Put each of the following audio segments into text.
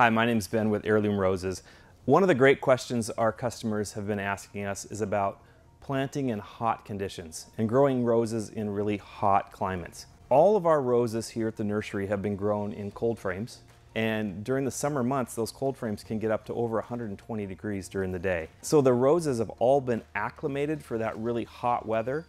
Hi, my name is Ben with Heirloom Roses. One of the great questions our customers have been asking us is about planting in hot conditions and growing roses in really hot climates. All of our roses here at the nursery have been grown in cold frames and during the summer months those cold frames can get up to over 120 degrees during the day. So the roses have all been acclimated for that really hot weather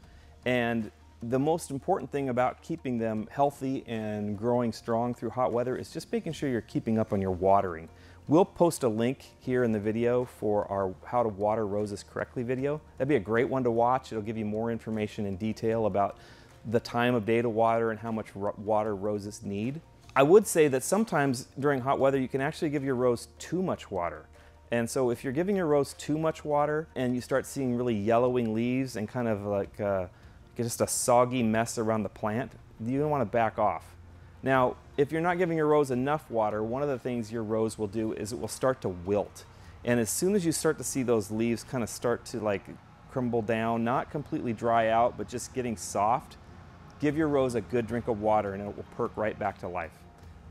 and the most important thing about keeping them healthy and growing strong through hot weather is just making sure you're keeping up on your watering. We'll post a link here in the video for our how to water roses correctly video. That'd be a great one to watch. It'll give you more information in detail about the time of day to water and how much water roses need. I would say that sometimes during hot weather you can actually give your rose too much water. And so if you're giving your rose too much water and you start seeing really yellowing leaves and kind of like uh, just a soggy mess around the plant, you want to back off. Now, if you're not giving your rose enough water, one of the things your rose will do is it will start to wilt. And as soon as you start to see those leaves kind of start to like crumble down, not completely dry out, but just getting soft, give your rose a good drink of water and it will perk right back to life.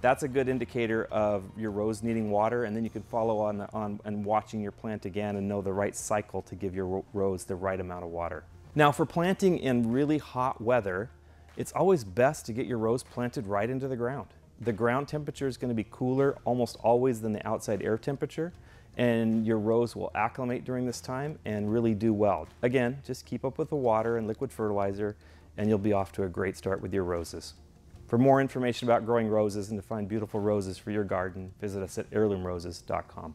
That's a good indicator of your rose needing water and then you can follow on, on and watching your plant again and know the right cycle to give your rose the right amount of water. Now for planting in really hot weather, it's always best to get your rose planted right into the ground. The ground temperature is going to be cooler almost always than the outside air temperature and your rose will acclimate during this time and really do well. Again, just keep up with the water and liquid fertilizer and you'll be off to a great start with your roses. For more information about growing roses and to find beautiful roses for your garden, visit us at heirloomroses.com.